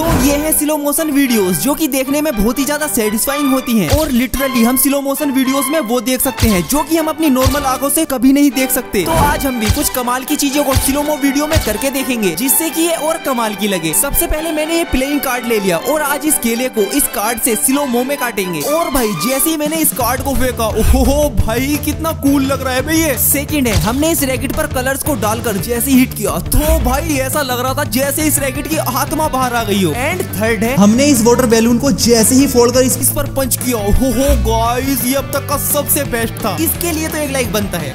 तो ये है स्लो मोशन वीडियोस जो कि देखने में बहुत ही ज़्यादा सेटिस्फाइंग होती हैं। और लिटरली हम स्लो मोशन वीडियोस में वो देख सकते हैं, जो कि हम अपनी नॉर्मल आँखों से कभी नहीं देख सकते। तो आज हम भी कुछ कमाल की चीज़ों को स्लोमो वीडियो में करके देखेंगे, जिससे की ये और कमाल की लगे। सबसे पहले मैंने ये प्लेइंग कार्ड ले लिया, और आज इस केले को इस कार्ड से स्लो मो में काटेंगे। और भाई, जैसे ही मैंने इस कार्ड को फेंका, ओहो, भाई, कितना कूल लग रहा है भाई ये सेकंड है, हमने इस रैकेट पर कलर्स को डालकर जैसे हिट किया तो भाई, ऐसा लग रहा था जैसे इस रैकेट की आत्मा बाहर आ गई हो। एंड थर्ड है हमने इस वाटर बैलून को जैसे ही फोल्ड कर इस पर पंच किया। हो हो गाइस ये अब तक का सबसे बेस्ट था। इसके लिए तो एक लाइक बनता है।